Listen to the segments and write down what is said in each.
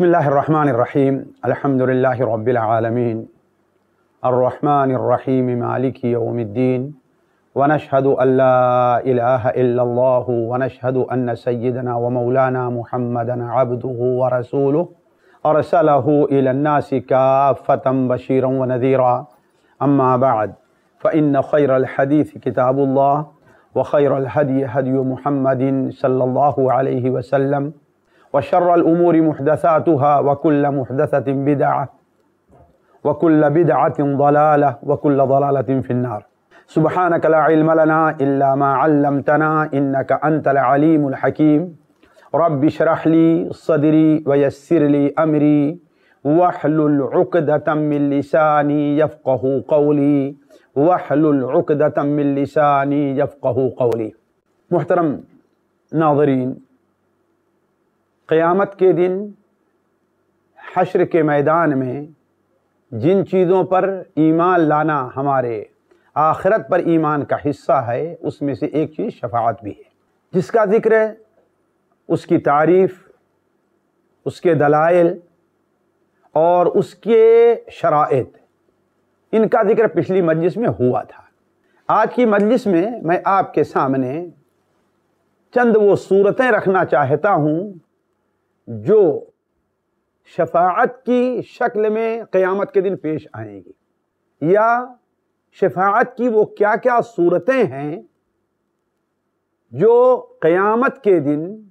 بسم الله الرحمن الرحيم الحمد لله رب العالمين الرحمن الرحيم مالك يوم الدين ونشهد أن لا إله إلا الله ونشهد أن سيدنا ومولانا محمدا عبده ورسوله أرسله إلى الناس كافة بشيرا ونذيرا أما بعد فإن خير الحديث كتاب الله وخير الهدي هدي محمد صلى الله عليه وسلم وشر الأمور محدثاتها وكل محدثة بدعة وكل بدعة ضلالة وكل ضلالة في النار. سبحانك لا علم لنا إلا ما علمتنا إنك أنت العليم الحكيم. رب اشرح لي صدري ويسر لي أمري. واحلل عقدة من لساني يفقه قولي. واحلل عقدة من لساني يفقه قولي. محترم ناظرین قیامت کے دن حشر کے میدان میں جن چیزوں پر ایمان لانا ہمارے آخرت پر ایمان کا حصہ ہے، اس میں سے ایک چیز شفاعت بھی ہے۔ جس کا ذکر ہے، اس کی تعریف، اس کے دلائل اور اس کے شرائط۔ ان کا ذکر پچھلی مجلس میں ہوا تھا۔ آج کی مجلس میں میں آپ کے سامنے چند وہ صورتیں رکھنا چاہتا ہوں۔ جو شفاعت کی شکل میں قیامت کے دن پیش آئیں گی۔ یا شفاعت کی وہ کیا کیا صورتیں ہیں جو قیامت کے دن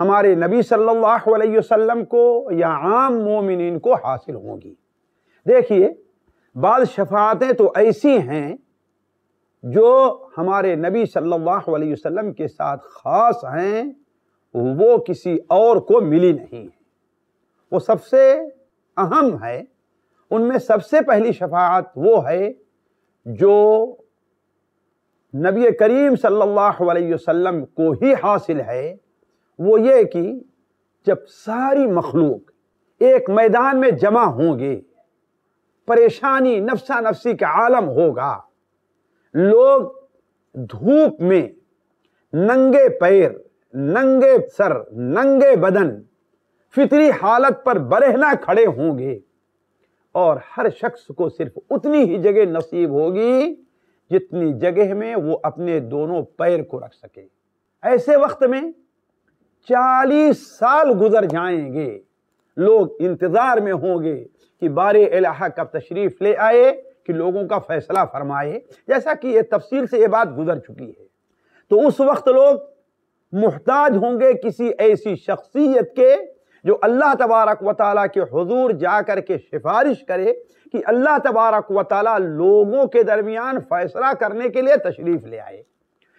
ہمارے نبی صلی اللہ علیہ وسلم کو یا عام مومنین کو حاصل ہوں گی۔ دیکھیے، بعض شفاعتیں تو ایسی ہیں جو ہمارے نبی صلی اللہ علیہ وسلم کے ساتھ خاص ہیں۔ وہ کسی اور کو ملی نہیں۔ وہ سب سے اہم ہے، ان میں سب سے پہلی شفاعت وہ ہے جو نبی کریم صلی اللہ علیہ وسلم کو ہی حاصل ہے۔ وہ یہ کہ جب ساری مخلوق ایک میدان میں جمع ہوں گے، پریشانی نفسا نفسی کا عالم ہوگا۔ لوگ دھوپ میں ننگے پیر ننگے سر، ننگے بدن فطری حالت پر برہنا کھڑے ہوں گے۔ اور ہر شخص کو صرف اتنی ہی جگہ نصیب ہوگی جتنی جگہ میں وہ اپنے دونوں پیر کو رکھ سکے۔ ایسے وقت میں چالیس سال گزر جائیں گے۔ لوگ انتظار میں ہوں گے کہ بار الہ کب تشریف لے آئے، کہ لوگوں کا فیصلہ فرمائے۔ جیسا کہ یہ تفصیل سے یہ بات گزر چکی ہے۔ تو اس وقت لوگ محتاج ہوں گے کسی ایسی شخصیت کے جو اللہ تبارک و تعالیٰ کے حضور جا کر کے سفارش کرے کہ اللہ تبارک و تعالیٰ لوگوں کے درمیان فیصلہ کرنے کے لیے تشریف لے آئے۔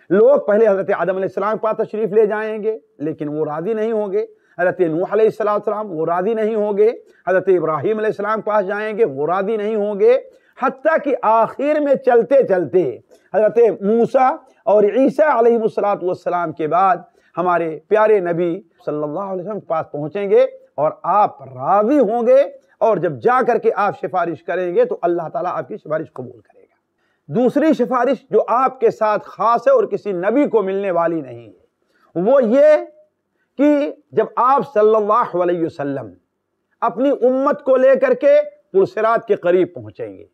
لوگ پہلے حضرت آدم علیہ السلام کے پاس تشریف لے جائیں گے، لیکن وہ راضی نہیں ہوں گے۔ حضرت نوح علیہ السلام وہ راضی نہیں ہوں گے۔ حضرت ابراہیم علیہ السلام پاس جائیں گے، وہ راضی نہیں ہوں گے۔ حتیٰ کہ آخر میں چلتے چلتے حضرت موسیٰ اور عیسیٰ علیہ والسلام کے بعد ہمارے پیارے نبی صلی اللہ علیہ وسلم کے پاس پہنچیں گے اور آپ راضی ہوں گے اور جب جا کر کے آپ سفارش کریں گے تو اللہ تعالیٰ آپ کی سفارش قبول کرے گا۔ دوسری سفارش جو آپ کے ساتھ خاص ہے اور کسی نبی کو ملنے والی نہیں ہے، وہ یہ کہ جب آپ صلی اللہ علیہ وسلم اپنی امت کو لے کر کے پلسرات کے قریب پہنچیں گے۔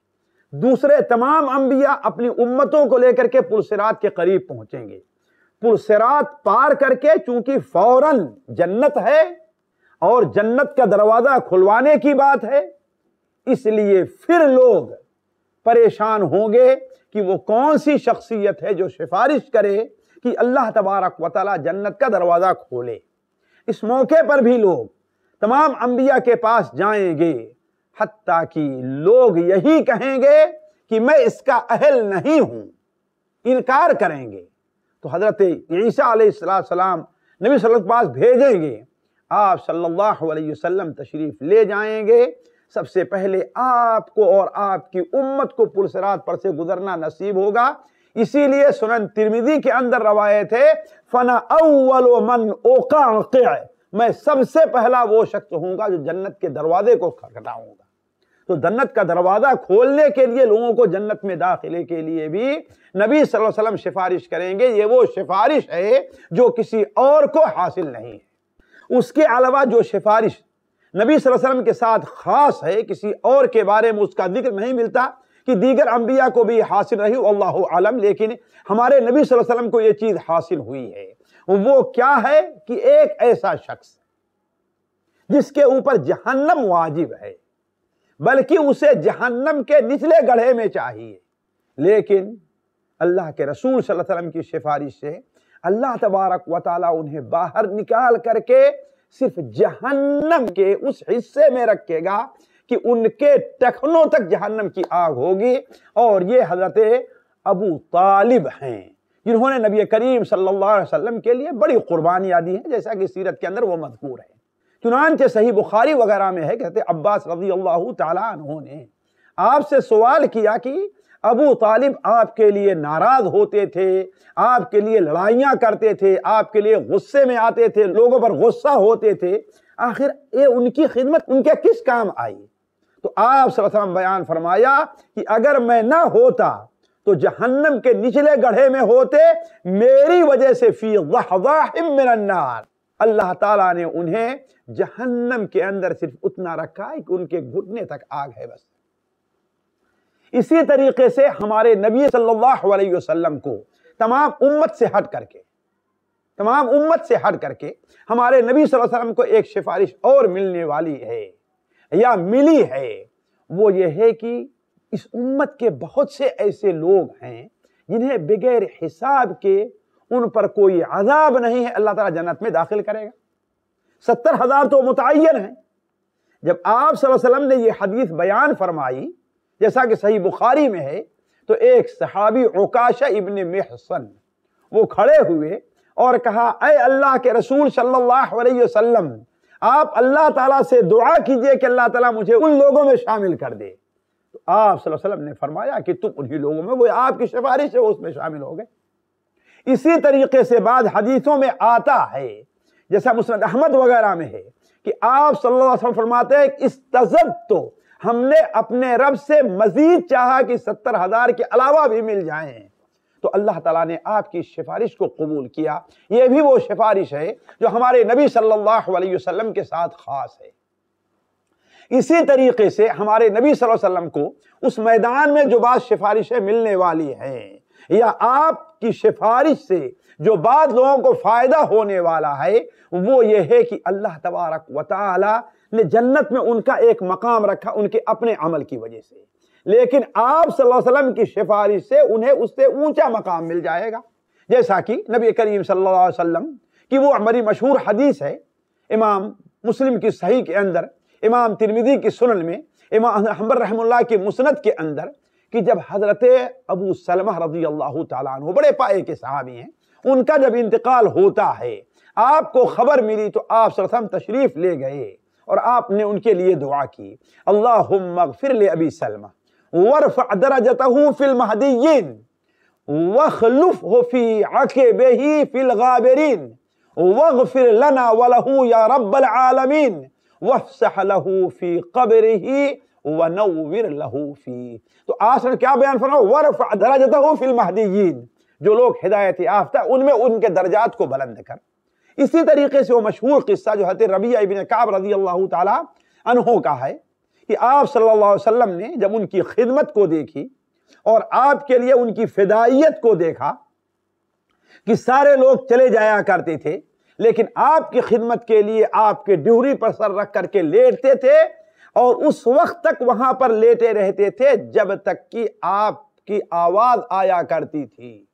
دوسرے تمام انبیاء اپنی امتوں کو لے کر کے پلسرات کے قریب پہنچیں گے۔ پلسرات پار کر کے چونکہ فوراً جنت ہے اور جنت کا دروازہ کھلوانے کی بات ہے، اس لیے پھر لوگ پریشان ہوں گے کہ وہ کون سی شخصیت ہے جو سفارش کرے کہ اللہ تبارک و تعالی جنت کا دروازہ کھولے۔ اس موقع پر بھی لوگ تمام انبیاء کے پاس جائیں گے۔ حتیٰ کہ لوگ یہی کہیں گے کہ میں اس کا اہل نہیں ہوں، انکار کریں گے۔ تو حضرت عیسیٰ علیہ السلام نبی صلی اللہ علیہ وسلم پاس بھیجیں گے، آپ صلی اللہ علیہ وسلم تشریف لے جائیں گے۔ سب سے پہلے آپ کو اور آپ کی امت کو پلسرات پر سے گزرنا نصیب ہوگا۔ اسی لیے سنن ترمیدی کے اندر روایت ہے، فنا اول من اوقع میں سب سے پہلا وہ شخص ہوں گا جو جنت کے دروازے کو کھٹکھٹاؤں گا۔ تو جنت کا دروازہ کھولنے کے لیے لوگوں کو جنت میں داخلے کے لیے بھی نبی صلی اللہ علیہ وسلم سفارش کریں گے، یہ وہ سفارش ہے جو کسی اور کو حاصل نہیں ہے۔ اس کے علاوہ جو سفارش نبی صلی اللہ علیہ وسلم کے ساتھ خاص ہے، کسی اور کے بارے میں اس کا ذکر نہیں ملتا کہ دیگر انبیاء کو بھی حاصل رہی اللہ عالم لیکن ہمارے نبی صلی اللہ علیہ وسلم کو یہ چیز حاصل ہوئی ہے۔ وہ کیا ہے کہ ایک ایسا شخص جس کے اوپر جہنم واجب ہے۔ بلکہ اسے جہنم کے نچلے گڑھے میں چاہیے۔ لیکن اللہ کے رسول صلی اللہ علیہ وسلم کی سفارش سے اللہ تبارک و تعالیٰ انہیں باہر نکال کر کے صرف جہنم کے اس حصے میں رکھے گا کہ ان کے ٹخنوں تک جہنم کی آگ ہوگی۔ اور یہ حضرت ابو طالب ہیں، جنہوں نے نبی کریم صلی اللہ علیہ وسلم کے لیے بڑی قربانیاں دی ہیں، جیسا کہ سیرت کے اندر وہ مذکور ہے۔ چنانچہ صحیح بخاری وغیرہ میں ہے، کہتے عباس رضی اللہ تعالیٰ عنہ نے آپ سے سوال کیا کہ ابو طالب آپ کے لیے ناراض ہوتے تھے، آپ کے لیے لڑائیاں کرتے تھے، آپ کے لیے غصے میں آتے تھے، لوگوں پر غصہ ہوتے تھے، آخر یہ ان کی خدمت، ان کے کس کام آئی؟ تو آپ صلی اللہ علیہ وسلم بیان فرمایا کہ اگر میں نہ ہوتا تو جہنم کے نچلے گڑھے میں ہوتے، میری وجہ سے فی من النار۔ اللہ تعالیٰ نے انہیں جہنم کے اندر صرف اتنا رکھا ہے کہ ان کے گھٹنے تک آگ ہے بس۔ اسی طریقے سے ہمارے نبی صلی اللہ علیہ وسلم کو تمام امت سے ہٹ کر کے، تمام امت سے ہٹ کر کے ہمارے نبی صلی اللہ علیہ وسلم کو ایک سفارش اور ملنے والی ہے، یا ملی ہے۔ وہ یہ ہے کہ اس امت کے بہت سے ایسے لوگ ہیں جنہیں بغیر حساب کے ان پر کوئی عذاب نہیں ہے، اللہ تعالیٰ جنت میں داخل کرے گا۔ ستر ہزار تو متعین ہیں۔ جب آپ صلی اللہ علیہ وسلم نے یہ حدیث بیان فرمائی، جیسا کہ صحیح بخاری میں ہے، تو ایک صحابی عکاشہ ابن محسن وہ کھڑے ہوئے اور کہا، اے اللہ کے رسول صلی اللہ علیہ وسلم، آپ اللہ تعالیٰ سے دعا کیجیے کہ اللہ تعالیٰ مجھے ان لوگوں میں شامل کر دے۔ تو آپ صلی اللہ علیہ وسلم نے فرمایا کہ تم انہی لوگوں میں، وہ آپ کی سفارش ہے اس میں شامل ہو گئے۔ اسی طریقے سے بعد حدیثوں میں آتا ہے، جیسا مسند احمد وغیرہ میں ہے، کہ آپ صلی اللہ علیہ وسلم فرماتے ہیں کہ استزد تو ہم نے اپنے رب سے مزید چاہا کہ ستر ہزار کے علاوہ بھی مل جائیں۔ تو اللہ تعالیٰ نے آپ کی سفارش کو قبول کیا۔ یہ بھی وہ سفارش ہے جو ہمارے نبی صلی اللہ علیہ وسلم کے ساتھ خاص ہے۔ اسی طریقے سے ہمارے نبی صلی اللہ علیہ وسلم کو اس میدان میں جو بعض سفارشیں ملنے والی ہیں یا آپ کی سفارش سے جو بعض لوگوں کو فائدہ ہونے والا ہے، وہ یہ ہے کہ اللہ تبارک و تعالی نے جنت میں ان کا ایک مقام رکھا ان کے اپنے عمل کی وجہ سے۔ لیکن آپ صلی اللہ علیہ وسلم کی سفارش سے انہیں اس سے اونچا مقام مل جائے گا۔ جیسا کہ نبی کریم صلی اللہ علیہ وسلم کی وہ ہماری مشہور حدیث ہے، امام مسلم کی صحیح کے اندر، امام ترمیدی کی سنن میں، امام حمبر رحم اللہ کی مسند کے اندر کہ جب حضرت ابو سلمہ رضی اللہ تعالیٰ عنہ بڑے پائے کے صحابی ہیں، ان کا جب انتقال ہوتا ہے، آپ کو خبر ملی تو آپ صلی اللہ علیہ وسلم تشریف لے گئے اور آپ نے ان کے لیے دعا کی۔ اللہم اغفر لے ابی سلمہ ورفع درجته فی المہدیین وخلفه فی عقبه فی الغابرین، واغفر لنا ولہو یا رب العالمین وافسح له فی قبره ونور له فی تو آسن کیا بیان فرماؤ ورفع درجته فی المہدیین جو لوگ ہدایت یافتہ، ان میں ان کے درجات کو بلند کر۔ اسی طریقے سے وہ مشہور قصہ جو حضرت ربیہ ابن کعب رضی اللہ تعالی عنہ کا ہے کہ آپ صلی اللہ علیہ وسلم نے جب ان کی خدمت کو دیکھی اور آپ کے لیے ان کی فدائیت کو دیکھا کہ سارے لوگ چلے جایا کرتے تھے، لیکن آپ کی خدمت کے لیے آپ کے ڈیوری پر سر رکھ کر کے لیٹتے تھے اور اس وقت تک وہاں پر لیٹے رہتے تھے جب تک کہ آپ کی آواز آیا کرتی تھی۔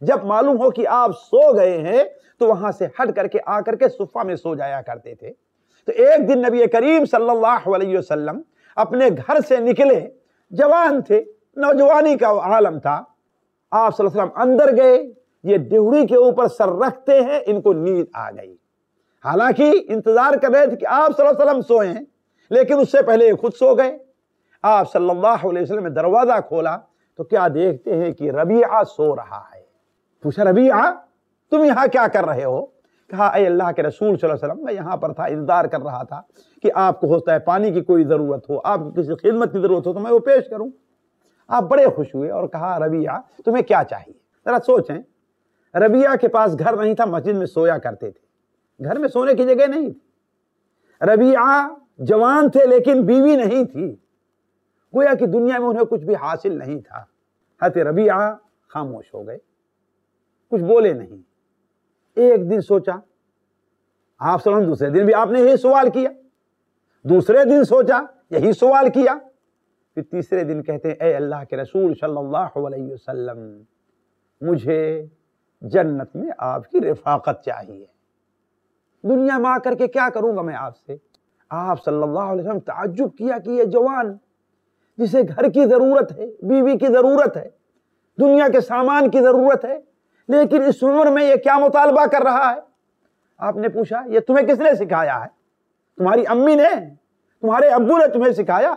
جب معلوم ہو کہ آپ سو گئے ہیں تو وہاں سے ہٹ کر کے آ کر کے صفحہ میں سو جایا کرتے تھے۔ تو ایک دن نبی کریم صلی اللہ علیہ وسلم اپنے گھر سے نکلے۔ جوان تھے، نوجوانی کا عالم تھا۔ آپ صلی اللہ علیہ وسلم اندر گئے، یہ ڈہڑی کے اوپر سر رکھتے ہیں، ان کو نیند آ گئی۔ حالانکہ انتظار کر رہے تھے کہ آپ صلی اللہ علیہ وسلم سوئے لیکن اس سے پہلے خود سو گئے۔ آپ صلی اللہ علیہ وسلم نے دروازہ کھولا تو کیا دیکھتے ہیں کہ ربیعہ سو رہا ہے۔ پوچھا، ربیعہ، تم یہاں کیا کر رہے ہو؟ کہا، اے اللہ کے رسول صلی اللہ علیہ وسلم، میں یہاں پر تھا انتظار کر رہا تھا کہ آپ کو ہوتا ہے پانی کی کوئی ضرورت ہو، آپ کی کسی خدمت کی ضرورت ہو تو میں وہ پیش کروں۔ آپ بڑے خوش ہوئے اور کہا، ربیعہ، تمہیں کیا چاہیے؟ ذرا سوچیں۔ ربیعہ کے پاس گھر نہیں تھا، مسجد میں سویا کرتے تھے۔ گھر میں سونے کی جگہ نہیں تھی۔ ربیعہ جوان تھے لیکن بیوی نہیں تھی۔ گویا کہ دنیا میں انہیں کچھ بھی حاصل نہیں تھا۔ حت ربیعہ خاموش ہو گئے۔ کچھ بولے نہیں۔ ایک دن سوچا، آپ سلام دوسرے دن بھی آپ نے یہی سوال کیا۔ دوسرے دن سوچا، یہی سوال کیا۔ پھر تیسرے دن کہتے ہیں، اے اللہ کے رسول صلی اللہ علیہ وسلم، مجھے جنت میں آپ کی رفاقت چاہیے۔ دنیا میں آ کر کے کیا کروں گا میں آپ سے؟ آپ صلی اللہ علیہ وسلم تعجب کیا کہ یہ جوان جسے گھر کی ضرورت ہے، بیوی کی ضرورت ہے، دنیا کے سامان کی ضرورت ہے، لیکن اس عمر میں یہ کیا مطالبہ کر رہا ہے؟ آپ نے پوچھا، یہ تمہیں کس نے سکھایا ہے؟ تمہاری امی نے، تمہارے ابو نے تمہیں سکھایا؟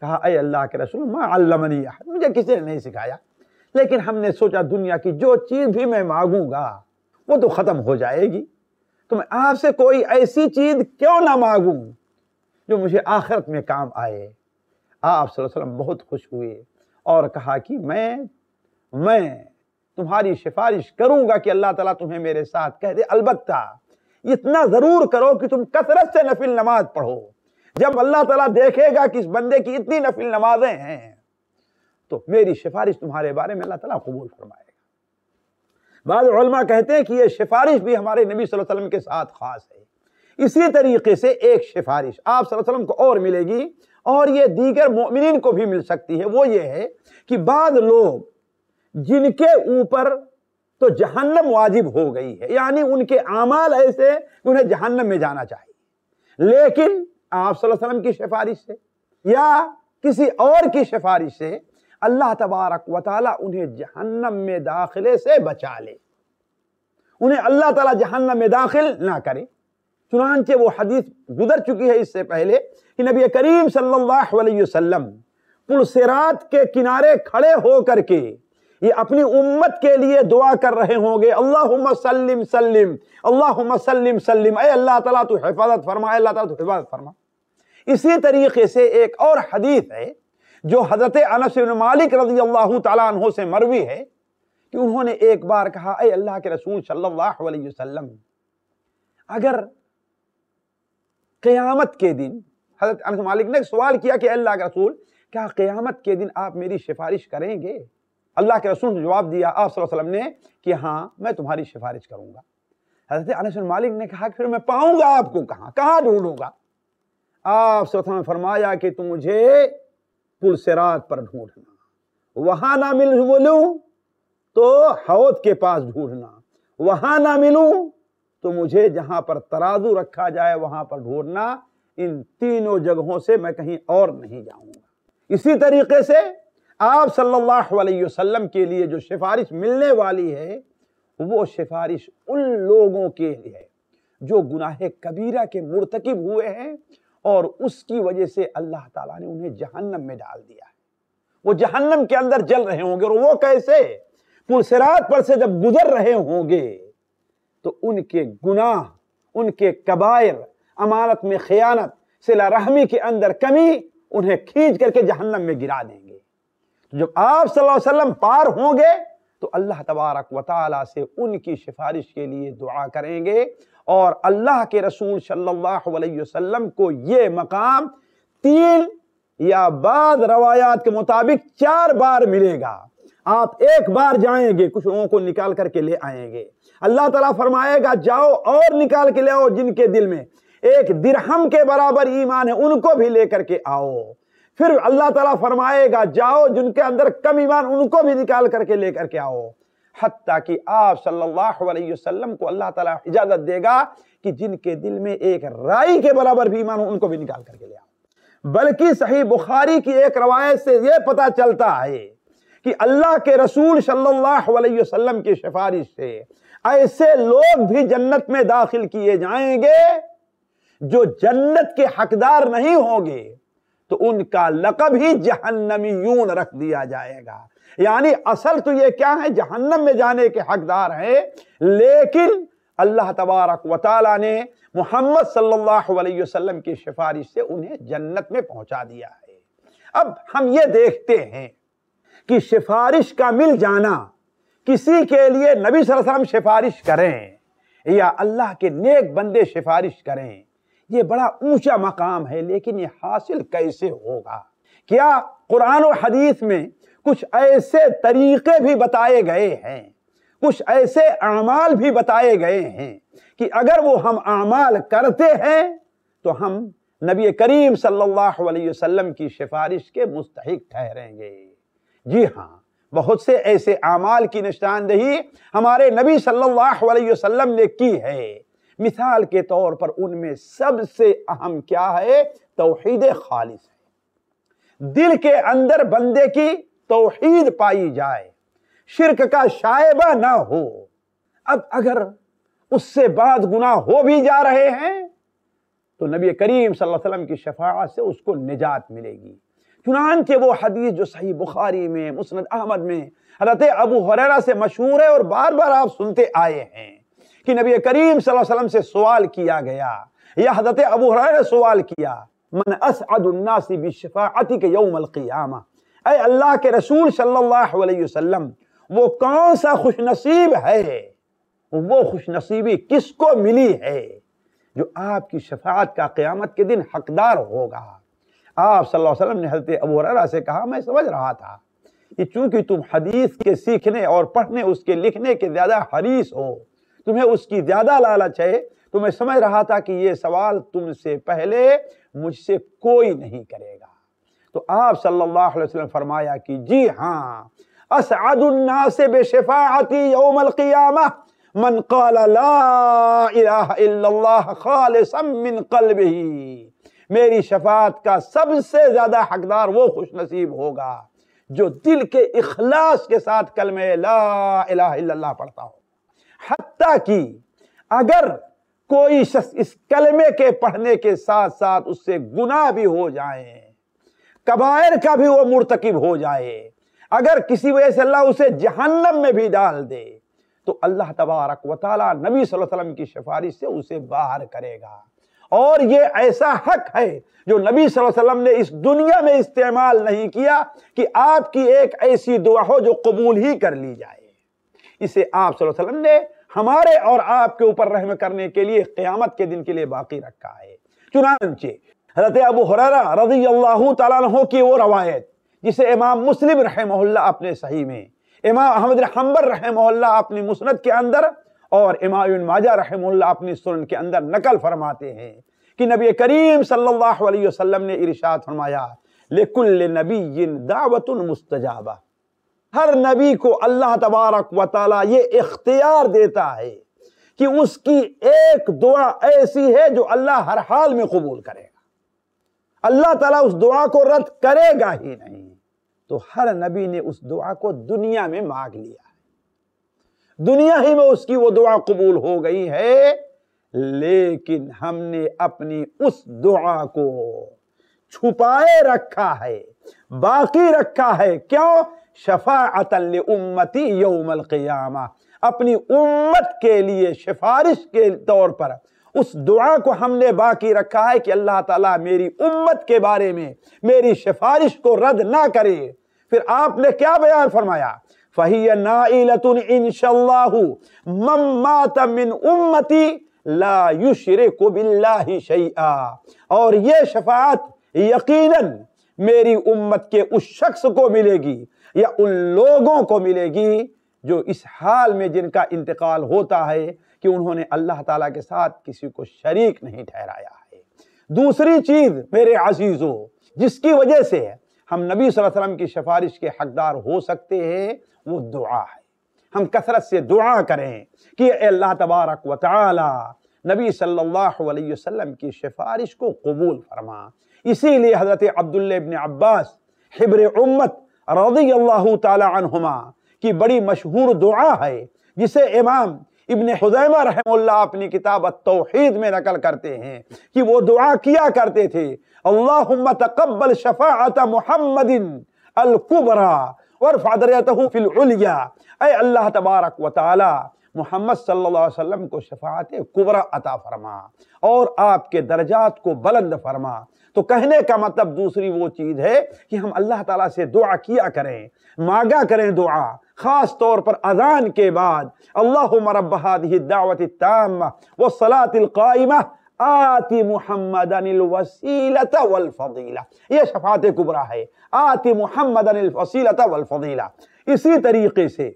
کہا، اے اللہ کے رسول، ما علمنی احد، مجھے کسی نے نہیں سکھایا؟ لیکن ہم نے سوچا دنیا کی جو چیز بھی میں مانگوں گا، وہ تو ختم ہو جائے گی۔ تو میں آپ سے کوئی ایسی چیز کیوں نہ مانگوں جو مجھے آخرت میں کام آئے؟ آپ صلی اللہ علیہ وسلم بہت خوش ہوئے اور کہا کہ میں میں تمہاری سفارش کروں گا کہ اللہ تعالیٰ تمہیں میرے ساتھ کہہ دے۔ البتہ اتنا ضرور کرو کہ تم کثرت سے نفل نماز پڑھو۔ جب اللہ تعالیٰ دیکھے گا کہ اس بندے کی اتنی نفل نمازیں ہیں، تو میری سفارش تمہارے بارے میں اللہ تعالیٰ قبول فرمائے۔ گا بعض علماء کہتے ہیں کہ یہ سفارش بھی ہمارے نبی صلی اللہ علیہ وسلم کے ساتھ خاص ہے۔ اسی طریقے سے ایک سفارش آپ صلی اللہ علیہ وسلم کو اور ملے گی اور یہ دیگر مومنین کو بھی مل سکتی ہے۔ وہ یہ ہے کہ بعض لوگ جن کے اوپر تو جہنم واجب ہو گئی ہے یعنی ان کے اعمال ایسے انہیں جہنم میں جانا چاہیے۔ لیکن آپ صلی اللہ علیہ وسلم کی سفارش سے یا کسی اور کی سفارش سے اللہ تبارک و تعالیٰ انہیں جہنم میں داخلے سے بچا لے۔ انہیں اللہ تعالیٰ جہنم میں داخل نہ کرے۔ چنانچہ وہ حدیث گزر چکی ہے اس سے پہلے کہ نبی کریم صلی اللہ علیہ وسلم پلسرات کے کنارے کھڑے ہو کر کے یہ اپنی امت کے لیے دعا کر رہے ہوں گے، اللہم سلم سلم، اللہم سلم سلم۔ اے اللہ تعالیٰ تو حفاظت فرما، اے اللہ تعالیٰ تو حفاظت فرما۔ اسی طریقے سے ایک اور حدیث ہے جو حضرت انس بن مالک رضی اللہ تعالیٰ عنہ سے مروی ہے کہ انہوں نے ایک بار کہا، اے اللہ کے رسول صلی اللہ علیہ وسلم، اگر قیامت کے دن حضرت انس مالک نے سوال کیا کہ اے اللہ کے رسول، کیا قیامت کے دن آپ میری سفارش کریں گے؟ اللہ کے رسول نے جواب دیا، آپ صلی اللہ علیہ وسلم نے کہ ہاں میں تمہاری سفارش کروں گا۔ حضرت انس بن مالک نے کہا کہ پھر میں پاؤں گا آپ کو کہاں؟ کہاں ڈھونڈوں گا؟ آپ صلی اللہ علیہ وسلم نے فرمایا کہ تم مجھے پل سرات پر ڈھونڈنا۔ وہاں نہ مل ملوں تو حوت کے پاس ڈھونڈنا۔ وہاں نہ ملوں تو مجھے جہاں پر ترازو رکھا جائے وہاں پر ڈھونڈنا۔ ان تینوں جگہوں سے میں کہیں اور نہیں جاؤں گا۔ اسی طریقے سے آپ صلی اللہ علیہ وسلم کے لیے جو سفارش ملنے والی ہے، وہ سفارش ان لوگوں کے لیے جو گناہ کبیرہ کے مرتکب ہوئے ہیں۔ اور اس کی وجہ سے اللہ تعالیٰ نے انہیں جہنم میں ڈال دیا ہے۔ وہ جہنم کے اندر جل رہے ہوں گے اور وہ کیسے؟ پلسرات پر سے جب گزر رہے ہوں گے تو ان کے گناہ، ان کے کبائر، امانت میں خیانت سلا رحمی کے اندر کمی انہیں کھینچ کر کے جہنم میں گرا دیں گے۔ جب آپ صلی اللہ علیہ وسلم پار ہوں گے تو اللہ تبارک و تعالیٰ سے ان کی سفارش کے لیے دعا کریں گے اور اللہ کے رسول صلی اللہ علیہ وسلم کو یہ مقام تین یا بعض روایات کے مطابق چار بار ملے گا۔ آپ ایک بار جائیں گے، کچھ لوگوں کو نکال کر کے لے آئیں گے۔ اللہ تعالیٰ فرمائے گا، جاؤ اور نکال کے لے آؤ جن کے دل میں ایک درہم کے برابر ایمان ہے، ان کو بھی لے کر کے آؤ۔ پھر اللہ تعالیٰ فرمائے گا، جاؤ جن کے اندر کم ایمان، ان کو بھی نکال کر کے لے کر کے آؤ۔ حتیٰ کہ آپ صلی اللہ علیہ وسلم کو اللہ تعالیٰ اجازت دے گا کہ جن کے دل میں ایک رائی کے برابر بھی ایمان ہو، ان کو بھی نکال کر کے لے آؤ۔ بلکہ صحیح بخاری کی ایک روایت سے یہ پتا چلتا ہے کہ اللہ کے رسول صلی اللہ علیہ وسلم کی سفارش سے ایسے لوگ بھی جنت میں داخل کیے جائیں گے جو جنت کے حقدار نہیں ہوں گے۔ تو ان کا لقب ہی جہنمیون رکھ دیا جائے گا۔ یعنی اصل تو یہ کیا ہے؟ جہنم میں جانے کے حقدار ہیں۔ لیکن اللہ تبارک و تعالی نے محمد صلی اللہ علیہ وسلم کی سفارش سے انہیں جنت میں پہنچا دیا ہے۔ اب ہم یہ دیکھتے ہیں کہ سفارش کا مل جانا کسی کے لیے نبی صلی اللہ علیہ وسلم سفارش کریں یا اللہ کے نیک بندے سفارش کریں۔ یہ بڑا اونچا مقام ہے، لیکن یہ حاصل کیسے ہوگا؟ کیا قرآن و حدیث میں کچھ ایسے طریقے بھی بتائے گئے ہیں؟ کچھ ایسے اعمال بھی بتائے گئے ہیں کہ اگر وہ ہم اعمال کرتے ہیں تو ہم نبی کریم صلی اللہ علیہ وسلم کی سفارش کے مستحق ٹھہریں گے۔ جی ہاں بہت سے ایسے اعمال کی نشاندہی ہمارے نبی صلی اللہ علیہ وسلم نے کی ہے۔ مثال کے طور پر ان میں سب سے اہم کیا ہے؟ توحید خالص ہے۔ دل کے اندر بندے کی توحید پائی جائے۔ شرک کا شائبہ نہ ہو۔ اب اگر اس سے بعد گناہ ہو بھی جا رہے ہیں، تو نبی کریم صلی اللہ علیہ وسلم کی شفاعت سے اس کو نجات ملے گی۔ چنانچہ وہ حدیث جو صحیح بخاری میں، مسند احمد میں، حضرت ابو حریرہ سے مشہور ہے اور بار بار آپ سنتے آئے ہیں۔ کہ نبی کریم صلی اللہ علیہ وسلم سے سوال کیا گیا، یا حضرت ابو نے سوال کیا، من اسعد الناس بشفاعتک یوم القیامہ۔ اے اللہ کے رسول صلی اللہ علیہ وسلم، وہ کون سا خوش نصیب ہے؟ وہ خوش نصیبی کس کو ملی ہے؟ جو آپ کی شفاعت کا قیامت کے دن حقدار ہوگا۔ آپ صلی اللہ علیہ وسلم نے حضرت ابو حریرہ سے کہا، میں سمجھ رہا تھا کہ چونکہ تم حدیث کے سیکھنے اور پڑھنے، اس کے لکھنے کے زیادہ حریص ہو تمہیں اس کی زیادہ لالچ ہے۔ تو میں سمجھ رہا تھا کہ یہ سوال تم سے پہلے مجھ سے کوئی نہیں کرے گا۔ تو آپ صلی اللہ علیہ وسلم فرمایا کہ جی ہاں اسعد الناس بشفاعتی یوم القیامہ۔ من قال لا الہ الا اللہ خالصا من قلبہ میری شفاعت کا سب سے زیادہ حقدار وہ خوش نصیب ہوگا جو دل کے اخلاص کے ساتھ کلمہ لا الہ الا اللہ پڑھتا ہو۔ حتیٰ کہ اگر کوئی شخص اس کلمے کے پڑھنے کے ساتھ ساتھ اس سے گناہ بھی ہو جائیں کبائر کا بھی وہ مرتکب ہو جائے، اگر کسی وجہ سے اللہ اسے جہنم میں بھی ڈال دے، تو اللہ تبارک و تعالی نبی صلی اللہ علیہ وسلم کی سفارش سے اسے باہر کرے گا۔ اور یہ ایسا حق ہے جو نبی صلی اللہ علیہ وسلم نے اس دنیا میں استعمال نہیں کیا کہ آپ کی ایک ایسی دعا ہو جو قبول ہی کر لی جائے۔ اسے آپ صلی اللہ علیہ وسلم نے ہمارے اور آپ کے اوپر رحم کرنے کے لیے قیامت کے دن کے لیے باقی رکھا ہے۔ چنانچہ حضرت ابو حریرہ رضی اللہ تعالیٰ عنہ کی وہ روایت جسے امام مسلم رحمہ اللہ اپنے صحیح میں، امام احمد حنبر رحمہ اللہ اپنی مسند کے اندر اور امام ابن ماجہ رحمہ اللہ اپنی سنن کے اندر نقل فرماتے ہیں کہ نبی کریم صلی اللہ علیہ وسلم نے ارشاد فرمایا لِكُلِّ نَبِيٍ دَعْوَةٌ مُسْتَجَابَةٌ۔ ہر نبی کو اللہ تبارک و تعالی یہ اختیار دیتا ہے کہ اس کی ایک دعا ایسی ہے جو اللہ ہر حال میں قبول کرے گا۔ اللہ تعالیٰ اس دعا کو رد کرے گا ہی نہیں۔ تو ہر نبی نے اس دعا کو دنیا میں مانگ لیا ہے۔ دنیا ہی میں اس کی وہ دعا قبول ہو گئی ہے، لیکن ہم نے اپنی اس دعا کو چھپائے رکھا ہے، باقی رکھا ہے۔ کیوں؟ شفاعت امتی یوم القیامہ۔ اپنی امت کے لیے سفارش کے طور پر اس دعا کو ہم نے باقی رکھا ہے کہ اللہ تعالیٰ میری امت کے بارے میں میری سفارش کو رد نہ کرے۔ پھر آپ نے کیا بیان فرمایا؟ فَهِيَ نَائِلَةٌ إِنشَاء اللَّهُ مَمْ مَاتَ مِنْ أُمَّتِ لَا يُشْرِكُ بِاللَّهِ شَيْئًا۔ اور یہ شفاعت یقیناً میری امت کے اس شخص کو ملے گی۔ یا ان لوگوں کو ملے گی جو اس حال میں جن کا انتقال ہوتا ہے کہ انہوں نے اللہ تعالیٰ کے ساتھ کسی کو شریک نہیں ٹھہرایا ہے۔ دوسری چیز میرے عزیزو، جس کی وجہ سے ہم نبی صلی اللہ علیہ وسلم کی سفارش کے حقدار ہو سکتے ہیں، وہ دعا ہے۔ ہم کثرت سے دعا کریں کہ اے اللہ تبارک و تعالی، نبی صلی اللہ علیہ وسلم کی سفارش کو قبول فرما۔ اسی لیے حضرت عبداللہ ابن عباس، حبر امت رضی اللہ تعالی عنہما کی بڑی مشہور دعا ہے، جسے امام ابن حضیمہ رحم اللہ اپنی کتاب التوحید میں نقل کرتے ہیں کہ وہ دعا کیا کرتے تھے، اللہم تقبل شفاعت محمد القبرہ ورفع درجته فی العلیہ اے اللہ تبارک و تعالی، محمد صلی اللہ علیہ وسلم کو شفاعت کبرا عطا فرما اور آپ کے درجات کو بلند فرما۔ تو کہنے کا مطلب دوسری وہ چیز ہے کہ ہم اللہ تعالیٰ سے دعا کیا کریں، مانگا کریں دعا، خاص طور پر اذان کے بعد، اللہم رب هذه الدعوت التامة والصلاة القائمة آتی محمد الوسیلت والفضیلہ۔ یہ شفاعت کبرا ہے۔ آتی محمد الوسیلت والفضیلہ۔ اسی طریقے سے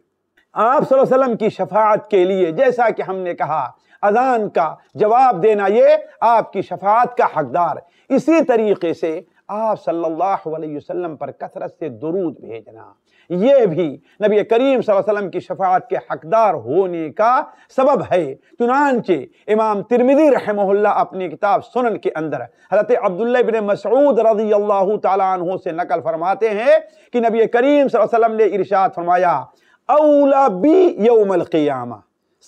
آپ صلی اللہ علیہ وسلم کی شفاعت کے لیے، جیسا کہ ہم نے کہا، اذان کا جواب دینا یہ آپ کی شفاعت کا حقدار۔ اسی طریقے سے آپ صلی اللہ علیہ وسلم پر کثرت سے درود بھیجنا۔ یہ بھی نبی کریم صلی اللہ علیہ وسلم کی شفاعت کے حقدار ہونے کا سبب ہے۔ چنانچہ امام ترمذی رحمہ اللہ اپنی کتاب سنن کے اندر حضرت عبداللہ بن مسعود رضی اللہ تعالیٰ عنہ سے نقل فرماتے ہیں کہ نبی کریم صلی اللہ علیہ وسلم نے ارشاد فرمایا اولا بی یوم القیامہ،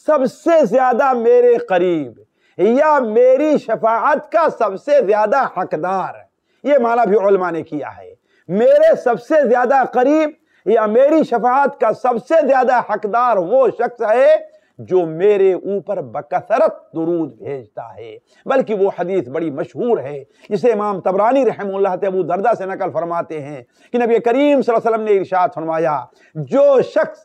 سب سے زیادہ میرے قریب یا میری شفاعت کا سب سے زیادہ حقدار یہ معنی بھی علماء نے کیا ہے۔ میرے سب سے زیادہ قریب یا میری شفاعت کا سب سے زیادہ حقدار وہ شخص ہے جو میرے اوپر بکثرت درود بھیجتا ہے۔ بلکہ وہ حدیث بڑی مشہور ہے۔ جسے امام تبرانی رحم اللہ ابو دردہ سے نقل فرماتے ہیں کہ نبی کریم صلی اللہ علیہ وسلم نے ارشاد فرمایا، جو شخص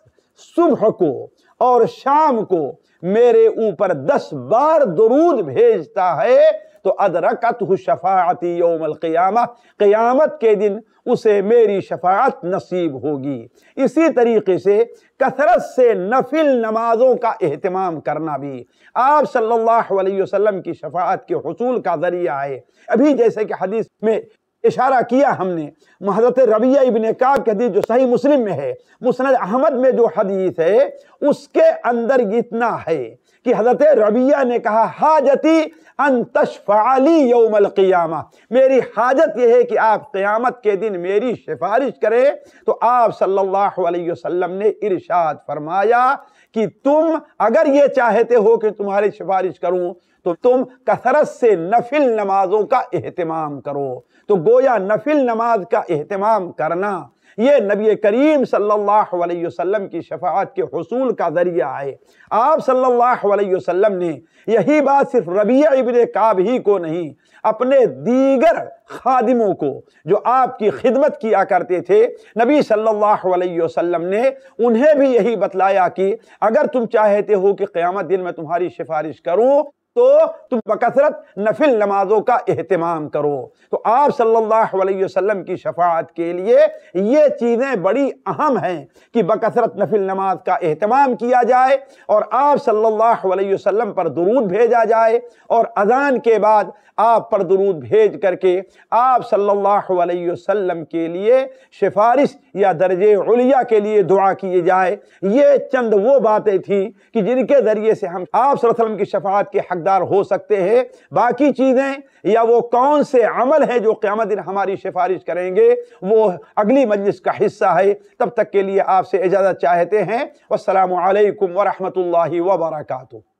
صبح کو اور شام کو میرے اوپر دس بار درود بھیجتا ہے، تو ادرکت شفاعتی یوم القیامہ، قیامت کے دن اسے میری شفاعت نصیب ہوگی۔ اسی طریقے سے کثرت سے نفل نمازوں کا اہتمام کرنا بھی۔ آپ صلی اللہ علیہ وسلم کی شفاعت کے حصول کا ذریعہ ہے۔ ابھی جیسے کہ حدیث میں اشارہ کیا ہم نے۔ حضرت ربیہ ابن کعب کی حدیث جو صحیح مسلم میں ہے، مسند احمد میں جو حدیث ہے، اس کے اندر اتنا ہے کہ حضرت ربیہ نے کہا، حاجتی ان تشفعلی یوم القیامہ میری حاجت یہ ہے کہ آپ قیامت کے دن میری سفارش کریں۔ تو آپ صلی اللہ علیہ وسلم نے ارشاد فرمایا کہ تم اگر یہ چاہتے ہو کہ تمہاری سفارش کروں تو تم کثرت سے نفل نمازوں کا اہتمام کرو۔ تو گویا نفل نماز کا اہتمام کرنا یہ نبی کریم صلی اللہ علیہ وسلم کی شفاعت کے حصول کا ذریعہ ہے۔ آپ صلی اللہ علیہ وسلم نے یہی بات صرف ربیع ابن کعب ہی کو نہیں، اپنے دیگر خادموں کو جو آپ کی خدمت کیا کرتے تھے، نبی صلی اللہ علیہ وسلم نے انہیں بھی یہی بتلایا کہ اگر تم چاہتے ہو کہ قیامت دن میں تمہاری سفارش کروں تو تم بکثرت نفل نمازوں کا اہتمام کرو۔ تو آپ صلی اللہ علیہ وسلم کی شفاعت کے لیے یہ چیزیں بڑی اہم ہیں کہ بکثرت نفل نماز کا اہتمام کیا جائے اور آپ صلی اللہ علیہ وسلم پر درود بھیجا جائے اور اذان کے بعد آپ پر درود بھیج کر کے آپ صلی اللہ علیہ وسلم کے لیے سفارش یا درج علیہ کے لیے دعا کیے جائے۔ یہ چند وہ باتیں تھیں کہ جن کے ذریعے سے ہم آپ صلی اللہ علیہ وسلم کی شفاعت کے حق حقدار ہو سکتے ہیں۔ باقی چیزیں، یا وہ کون سے عمل ہیں جو قیامت دن ہماری سفارش کریں گے، وہ اگلی مجلس کا حصہ ہے۔ تب تک کے لیے آپ سے اجازت چاہتے ہیں۔ والسلام علیکم ورحمۃ اللہ وبرکاتہ۔